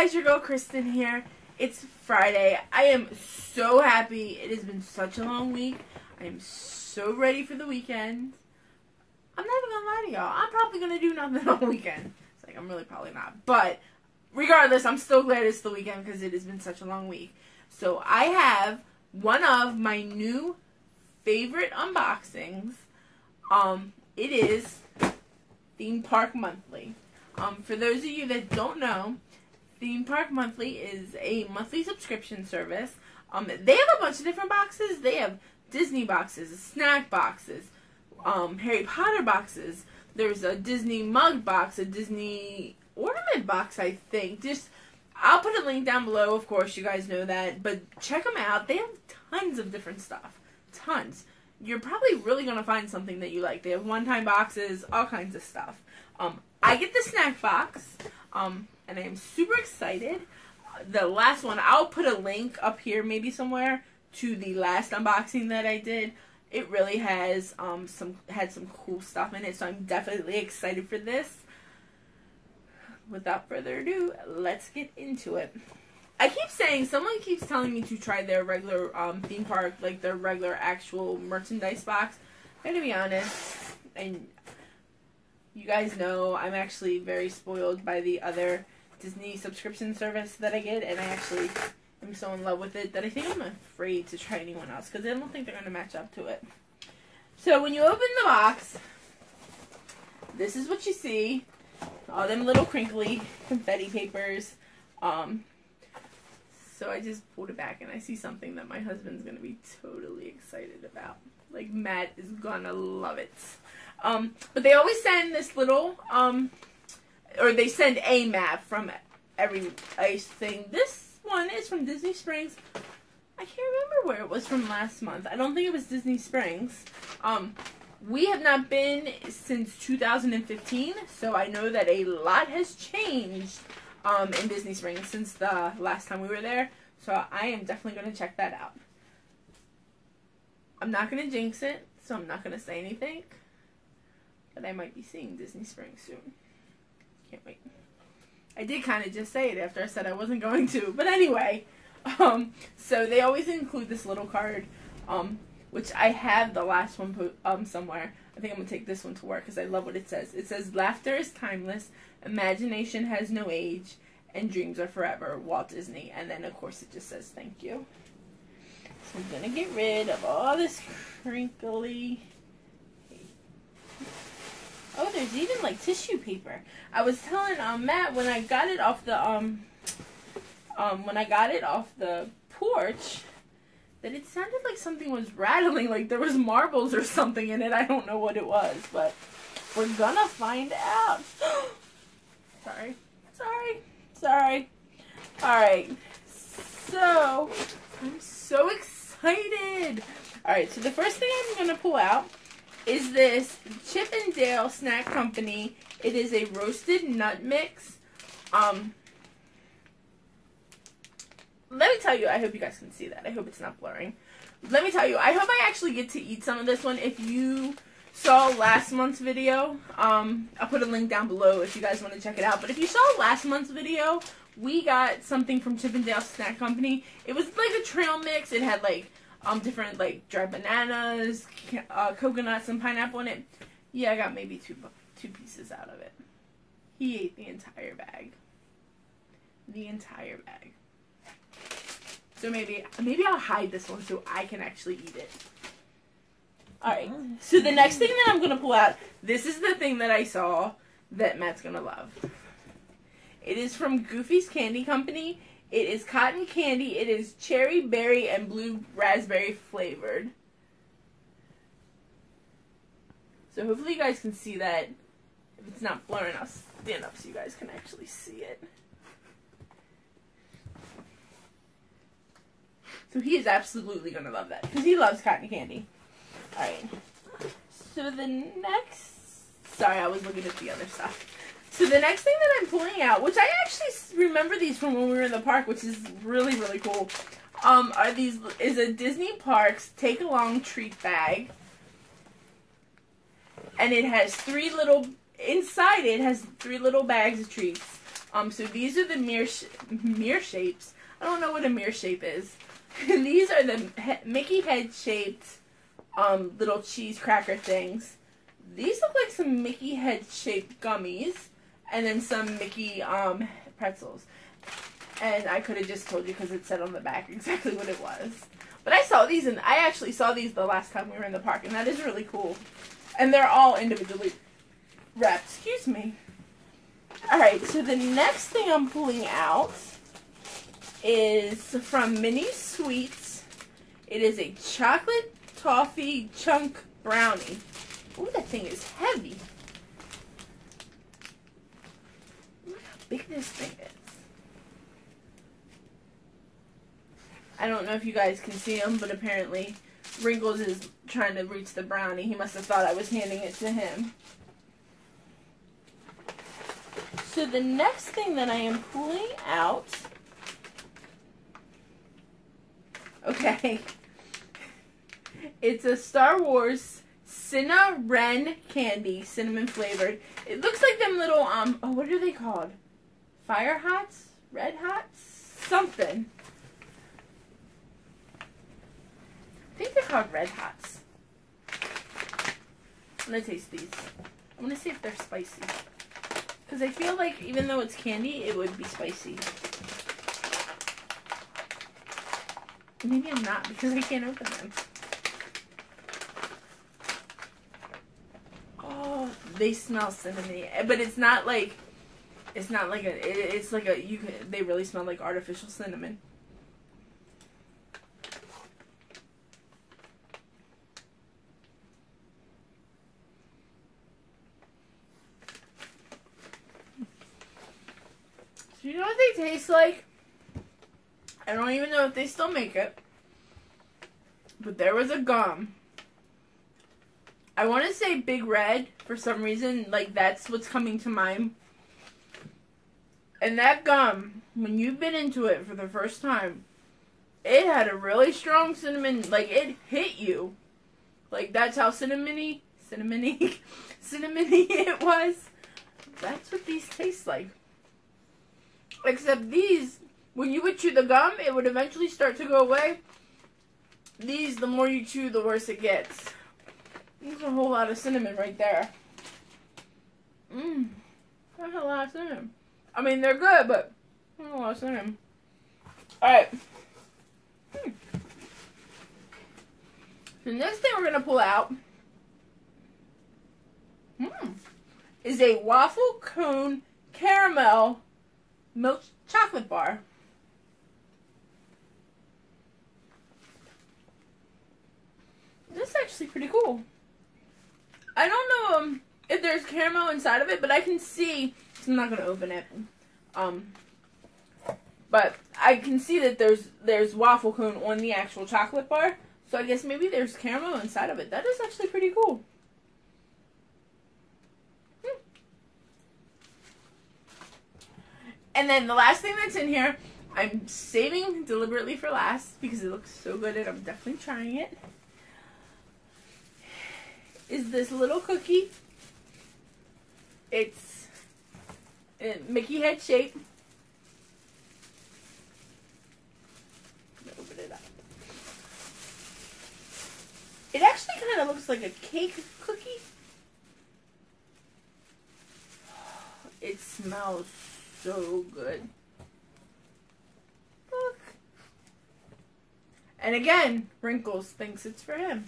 guys, your girl Kristen here. It's Friday. I am so happy. It has been such a long week. I am so ready for the weekend. I'm not even gonna lie to y'all. I'm probably gonna do nothing the weekend. It's like I'm really probably not. But regardless, I'm still glad it's the weekend because it has been such a long week. So I have one of my new favorite unboxings. Um, it is Theme Park Monthly. Um, for those of you that don't know, Theme Park Monthly is a monthly subscription service. Um, they have a bunch of different boxes. They have Disney boxes, snack boxes, um, Harry Potter boxes. There's a Disney mug box, a Disney ornament box, I think. Just I'll put a link down below. Of course, you guys know that, but check them out. They have tons of different stuff, tons. You're probably really gonna find something that you like. They have one-time boxes, all kinds of stuff. Um, I get the snack box, um, and I am super excited. The last one, I'll put a link up here, maybe somewhere, to the last unboxing that I did. It really has um, some had some cool stuff in it, so I'm definitely excited for this. Without further ado, let's get into it. I keep saying someone keeps telling me to try their regular um, theme park, like their regular actual merchandise box. I'm gonna be honest, and you guys know I'm actually very spoiled by the other Disney subscription service that I get, and I actually am so in love with it that I think I'm afraid to try anyone else because I don't think they're going to match up to it. So when you open the box, this is what you see. All them little crinkly confetti papers. Um, so I just pulled it back and I see something that my husband's going to be totally excited about. Like Matt is going to love it. Um, but they always send this little, um, or they send a map from every ice thing. This one is from Disney Springs. I can't remember where it was from last month. I don't think it was Disney Springs. Um, we have not been since 2015, so I know that a lot has changed um, in Disney Springs since the last time we were there. So I am definitely going to check that out. I'm not going to jinx it, so I'm not going to say anything that I might be seeing Disney Springs soon. Can't wait. I did kind of just say it after I said I wasn't going to, but anyway. Um, so they always include this little card, um, which I have the last one um somewhere. I think I'm gonna take this one to work because I love what it says. It says, "Laughter is timeless, imagination has no age, and dreams are forever." Walt Disney, and then of course it just says, "Thank you." So I'm gonna get rid of all this crinkly Oh, there's even like tissue paper. I was telling um, Matt when I got it off the um um when I got it off the porch that it sounded like something was rattling, like there was marbles or something in it. I don't know what it was, but we're gonna find out. sorry, sorry, sorry. All right, so I'm so excited. All right, so the first thing I'm gonna pull out is this Chip 'n Dale Snack Company. It is a roasted nut mix. Um, let me tell you, I hope you guys can see that. I hope it's not blurring. Let me tell you, I hope I actually get to eat some of this one. If you saw last month's video, um, I'll put a link down below if you guys want to check it out. But if you saw last month's video, we got something from Chip 'n Dale Snack Company. It was like a trail mix. It had like um different like dried bananas, uh, coconuts, and pineapple in it. Yeah, I got maybe two two pieces out of it. He ate the entire bag. The entire bag. So maybe maybe I'll hide this one so I can actually eat it. Alright, so the next thing that I'm going to pull out, this is the thing that I saw that Matt's going to love. It is from Goofy's Candy Company. It is cotton candy. It is cherry, berry, and blue raspberry flavored. So hopefully you guys can see that. If it's not blurring, I'll stand up so you guys can actually see it. So he is absolutely going to love that because he loves cotton candy. Alright. So the next... Sorry, I was looking at the other stuff. So the next thing that I'm pulling out, which I actually remember these from when we were in the park, which is really, really cool, um, are these, is a Disney Parks Take Along treat bag. And it has three little, inside it has three little bags of treats. Um, so these are the mirror sh- mirror shapes. I don't know what a mirror shape is. these are the he- Mickey head shaped um, little cheese cracker things. These look like some Mickey head shaped gummies, and then some Mickey um, pretzels. And I could have just told you because it said on the back exactly what it was. But I saw these, and I actually saw these the last time we were in the park, and that is really cool. And they're all individually wrapped. Excuse me. Alright, so the next thing I'm pulling out is from Mini Sweets. It is a chocolate toffee chunk brownie. Ooh, that thing is heavy. Look how big this thing is. I don't know if you guys can see him, but apparently Wrinkles is trying to reach the brownie. He must have thought I was handing it to him. So the next thing that I am pulling out. Okay. It's a Star Wars Cinna Ren candy, cinnamon flavored. It looks like them little um oh what are they called? Fire hots? Red hots? Something. I think they're called red hots. I'm gonna taste these. I'm gonna see if they're spicy. Because I feel like even though it's candy, it would be spicy. Maybe I'm not because I can't open them. Oh, they smell cinnamony, but it's not like it's not like a. It, it's like a. You can. They really smell like artificial cinnamon. Do you know what they taste like? I don't even know if they still make it. But there was a gum. I want to say Big Red for some reason. Like, that's what's coming to mind. And that gum, when you bit into it for the first time, it had a really strong cinnamon. Like, it hit you. Like, that's how cinnamony, cinnamony, cinnamony it was. That's what these taste like. Except these, when you would chew the gum, it would eventually start to go away. These, the more you chew, the worse it gets. There's a whole lot of cinnamon right there. Mmm. That's a lot of cinnamon. I mean, they're good, but a lot of cinnamon. Alright. Hmm. The next thing we're going to pull out hmm, is a waffle cone caramel milk chocolate bar. This is actually pretty cool. I don't know um, if there's caramel inside of it, but I can see. So I'm not gonna open it. Um, but I can see that there's there's waffle cone on the actual chocolate bar. So I guess maybe there's caramel inside of it. That is actually pretty cool. Hmm. And then the last thing that's in here, I'm saving deliberately for last because it looks so good and I'm definitely trying it. Is this little cookie. It's Mickey head shape. Open it up. It actually kind of looks like a cake cookie. It smells so good. Look. And again, Wrinkles thinks it's for him.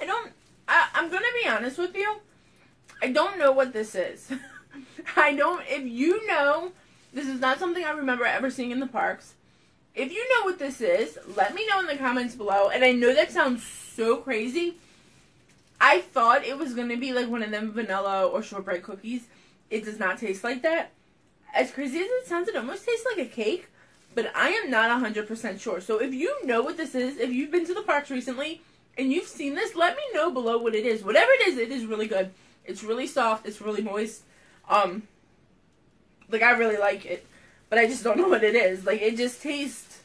I don't. I, I'm gonna be honest with you. I don't know what this is. I don't. If you know, this is not something I remember ever seeing in the parks. If you know what this is, let me know in the comments below. And I know that sounds so crazy. I thought it was gonna be like one of them vanilla or shortbread cookies. It does not taste like that. As crazy as it sounds, it almost tastes like a cake. But I am not 100% sure. So if you know what this is, if you've been to the parks recently, and you've seen this, let me know below what it is. Whatever it is, it is really good. It's really soft. It's really moist. Um, like I really like it. but I just don't know what it is. Like it just tastes.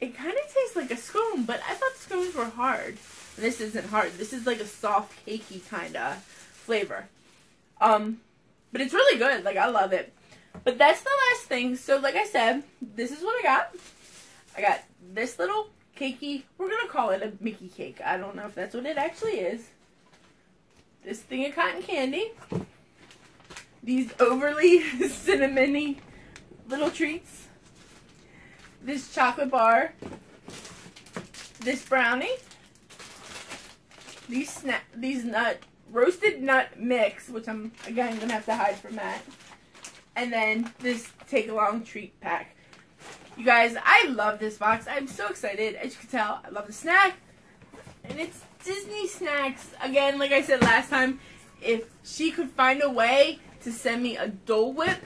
It kind of tastes like a scone, but I thought scones were hard. And this isn't hard. This is like a soft, cakey kind of flavor. Um, but it's really good. Like I love it. But that's the last thing. So like I said, this is what I got. I got this little cakey. We're gonna call it a Mickey cake. I don't know if that's what it actually is. This thing of cotton candy. These overly cinnamony little treats. This chocolate bar. This brownie. These snap these nut roasted nut mix, which I'm again gonna have to hide from that. And then this take along treat pack. You guys, I love this box. I'm so excited. As you can tell, I love the snack. And it's Disney snacks. Again, like I said last time, if she could find a way to send me a Dole Whip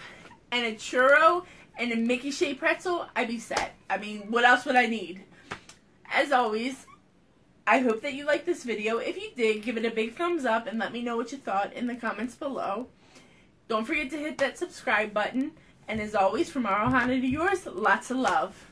and a churro and a Mickey shaped pretzel, I'd be set. I mean, what else would I need? As always, I hope that you liked this video. If you did, give it a big thumbs up and let me know what you thought in the comments below. Don't forget to hit that subscribe button. And as always, from our Ohana to yours, lots of love.